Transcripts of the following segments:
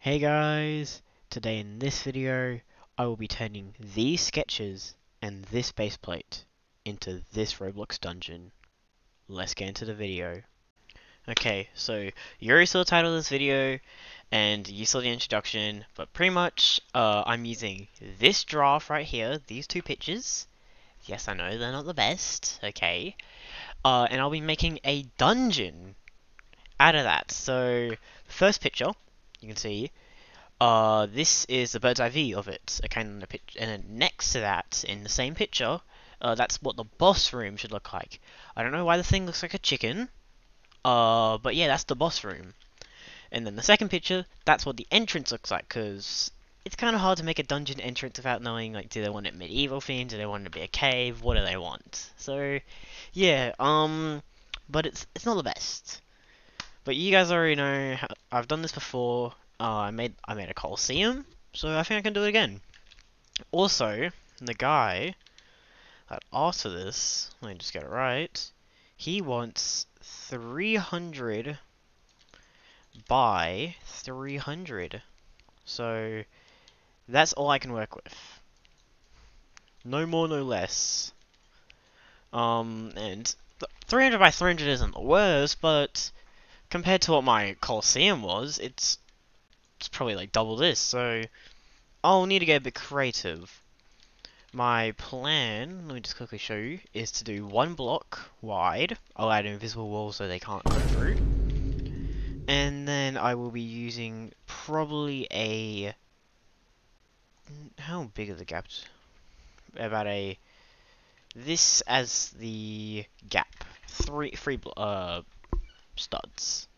Hey guys, today in this video I will be turning these sketches and this baseplate into this Roblox dungeon. Let's get into the video. Okay, so you already saw the title of this video and you saw the introduction, but pretty much uh, I'm using this draft right here, these two pictures. Yes, I know they're not the best, okay. Uh, and I'll be making a dungeon out of that. So, first picture, you can see, uh, this is the bird's eye view of it. Okay, and, the and then next to that, in the same picture, uh, that's what the boss room should look like. I don't know why the thing looks like a chicken, uh, but yeah, that's the boss room. And then the second picture, that's what the entrance looks like, because it's kind of hard to make a dungeon entrance without knowing, like, do they want it medieval themed, do they want it to be a cave, what do they want? So, yeah, um, but it's it's not the best. But you guys already know, I've done this before, uh, I made I made a Colosseum, so I think I can do it again. Also, the guy that asked for this, let me just get it right, he wants 300 by 300. So, that's all I can work with. No more, no less. Um, and 300 by 300 isn't the worst, but compared to what my Colosseum was, it's it's probably like double this, so I'll need to get a bit creative. My plan, let me just quickly show you, is to do one block wide. I'll add invisible wall so they can't come through. And then I will be using probably a... How big are the gaps? About a... This as the gap. Three, three uh, studs.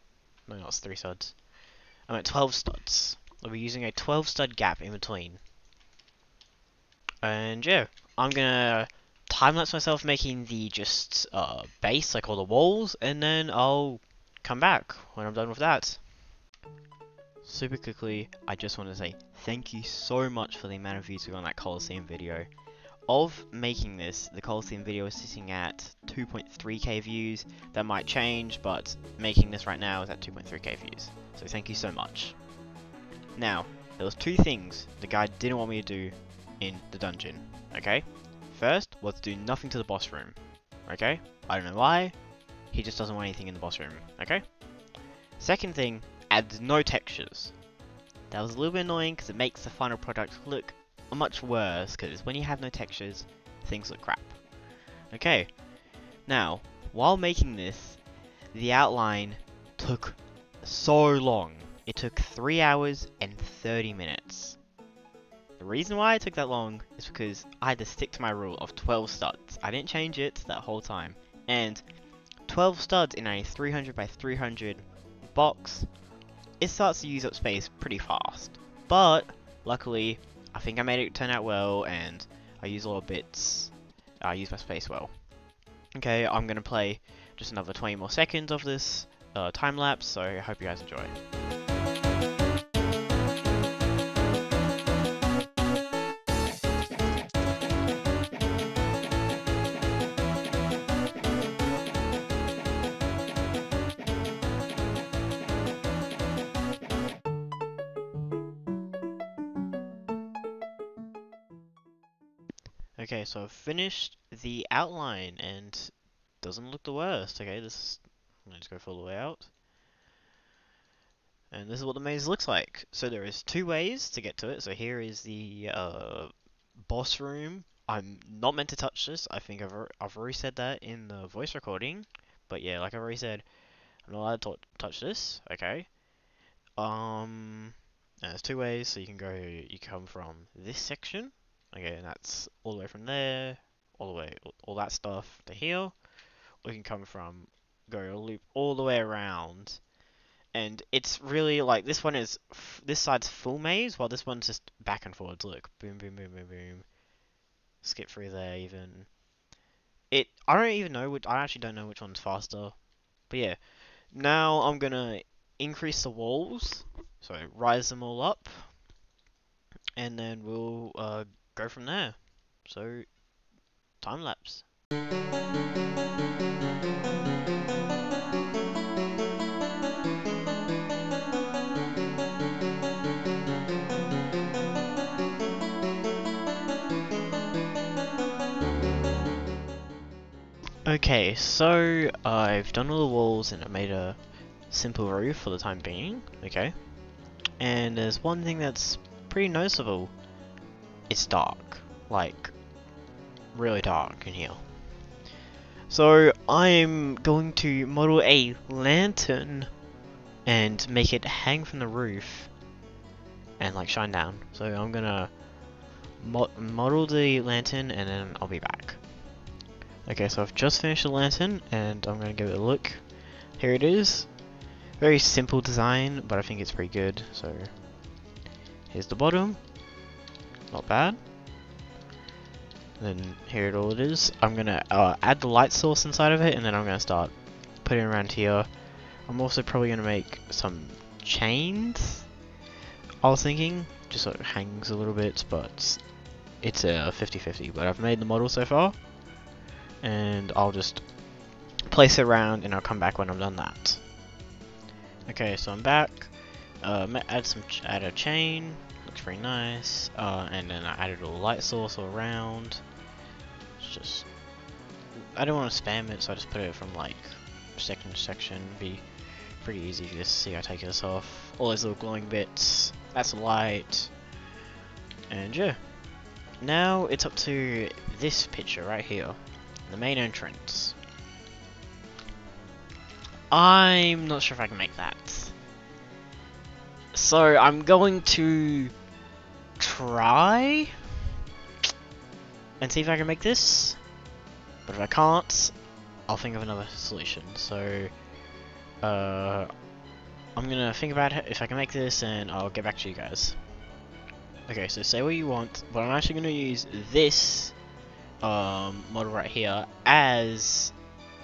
No, not three studs. I'm at 12 studs. I'll be using a 12 stud gap in between. And yeah, I'm gonna time lapse myself making the just uh, base, like all the walls, and then I'll come back when I'm done with that. Super quickly, I just want to say thank you so much for the amount of views we got on that Colosseum video. Of making this, the Colosseum video is sitting at 2.3k views. That might change, but making this right now is at 2.3k views. So thank you so much. Now, there was two things the guy didn't want me to do in the dungeon, okay? First was to do nothing to the boss room, okay? I don't know why, he just doesn't want anything in the boss room, okay? Second thing, add no textures. That was a little bit annoying because it makes the final product look much worse because when you have no textures, things look crap. Okay, now, while making this, the outline took so long. It took 3 hours and 30 minutes. The reason why it took that long is because I had to stick to my rule of 12 studs. I didn't change it that whole time. And 12 studs in a 300 by 300 box, it starts to use up space pretty fast. But, luckily, I think I made it turn out well and I use all the bits, I use my space well. Okay, I'm going to play just another 20 more seconds of this uh, time lapse, so I hope you guys enjoy. Okay, so I've finished the outline and doesn't look the worst. Okay, this Let's go all the way out. And this is what the maze looks like. So there is two ways to get to it. So here is the uh, boss room. I'm not meant to touch this. I think I've, I've already said that in the voice recording. But yeah, like I've already said, I'm not allowed to touch this. Okay. Um, there's two ways. So you can go, you come from this section. Okay, and that's all the way from there, all the way, all that stuff to here. You can come from go loop all the way around. And it's really like this one is this side's full maze, while this one's just back and forwards. Look, boom, boom, boom, boom, boom. Skip through there even. It I don't even know which I actually don't know which one's faster. But yeah, now I'm gonna increase the walls, so rise them all up, and then we'll uh, go from there. So, time lapse. Okay, so I've done all the walls and I made a simple roof for the time being, okay? And there's one thing that's pretty noticeable. It's dark, like really dark in here. So I'm going to model a lantern and make it hang from the roof and like shine down. So I'm gonna mo model the lantern and then I'll be back. Okay, so I've just finished the lantern and I'm gonna give it a look. Here it is. Very simple design, but I think it's pretty good. So here's the bottom. Not bad. Then here it all it is. I'm gonna uh, add the light source inside of it, and then I'm gonna start putting around here. I'm also probably gonna make some chains. I was thinking, just so it hangs a little bit, but it's a 50-50. But I've made the model so far, and I'll just place it around, and I'll come back when I'm done that. Okay, so I'm back. Uh, add some, add a chain. Looks very nice. Uh, and then I added a light source all around just I don't want to spam it, so I just put it from like second section. Be pretty easy to just see I take this off. All those little glowing bits. That's light. And yeah. Now it's up to this picture right here. The main entrance. I'm not sure if I can make that. So I'm going to try and see if I can make this. But if I can't, I'll think of another solution. So, uh, I'm gonna think about it if I can make this and I'll get back to you guys. Okay, so say what you want, but I'm actually gonna use this um, model right here as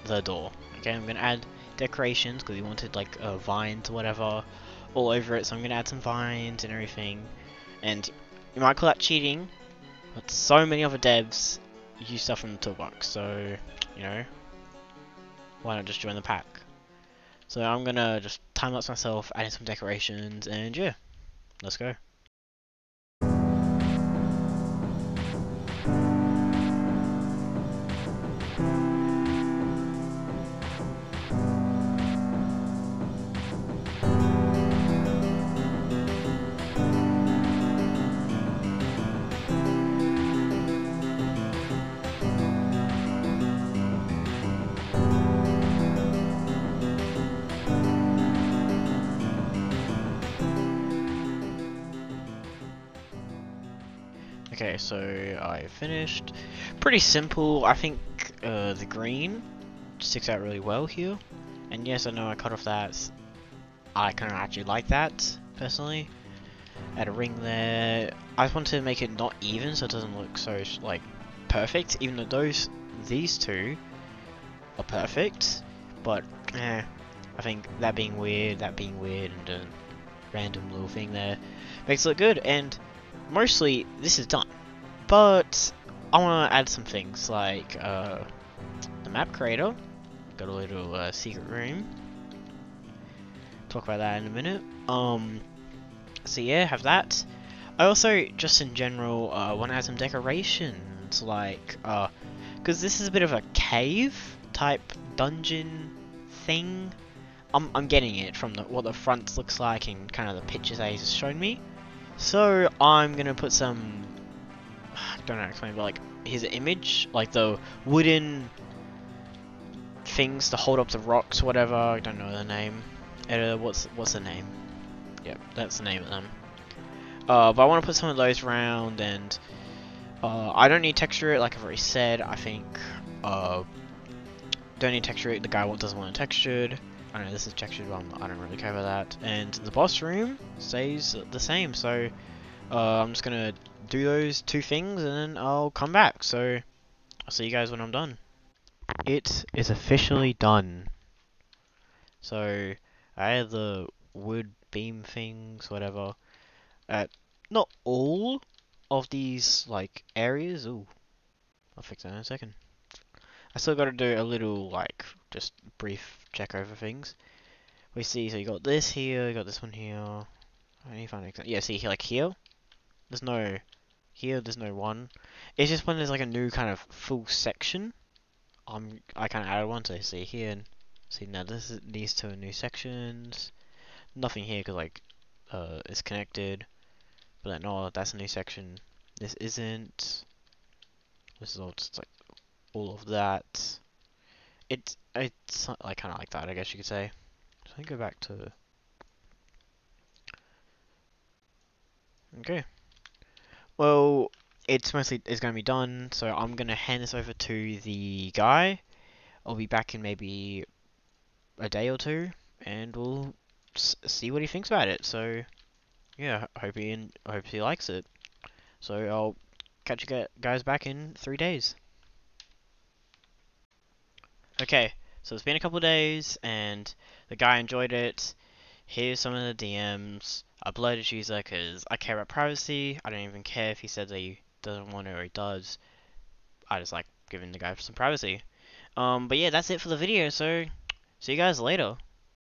the door. Okay, I'm gonna add decorations because we wanted like uh, vines or whatever all over it, so I'm gonna add some vines and everything. And you might call that cheating, but so many other devs use stuff from the toolbox, so, you know, why not just join the pack? So I'm gonna just time-lapse myself, adding some decorations, and yeah, let's go. Okay, so I finished. Pretty simple. I think uh, the green sticks out really well here. And yes, I know I cut off that. I kind of actually like that, personally. Add a ring there. I just want to make it not even so it doesn't look so, like, perfect. Even though those, these two are perfect. But, eh, I think that being weird, that being weird, and a random little thing there makes it look good. And mostly this is done. But I want to add some things like uh, the map creator. Got a little uh, secret room. Talk about that in a minute. Um, so yeah, have that. I also, just in general, uh, want to add some decorations, like, uh, because this is a bit of a cave type dungeon thing. I'm, I'm getting it from the, what the front looks like and kind of the pictures that he's shown me. So I'm gonna put some, I don't know how to explain, but like his image, like the wooden things to hold up the rocks, whatever. I don't know the name. Uh, what's what's the name? Yep, that's the name of them. Uh, but I want to put some of those around, and uh, I don't need texture it, like I've already said. I think uh, don't need texture it. The guy doesn't want it textured. I know this is textured, I'm, I do not really care about that. And the boss room stays the same, so uh, I'm just gonna do those two things and then I'll come back. So I'll see you guys when I'm done. It is officially done. So I had the wood beam things, whatever. At not all of these like areas. Ooh, I'll fix that in a second. I still got to do a little like just brief check over things. We see, so you got this here, you got this one here. I need to find exact. Yeah, see, here, like here, there's no here. There's no one. It's just when there's like a new kind of full section I'm I kind of added one to see here and see now this is these two new sections. Nothing here because like uh it's connected, but like, no, that's a new section. This isn't. This is all just like all of that. It's it's like kind of like that, I guess you could say. So me go back to. Okay. Well, it's mostly it's going to be done, so I'm going to hand this over to the guy. I'll be back in maybe a day or two, and we'll see what he thinks about it. So, yeah, I hope he I hope he likes it. So I'll catch you guys back in three days. Okay, so it's been a couple days, and the guy enjoyed it. Here's some of the DMs. I bloated user because I care about privacy. I don't even care if he says he doesn't want it or he does. I just like giving the guy some privacy. Um, but yeah, that's it for the video, so see you guys later.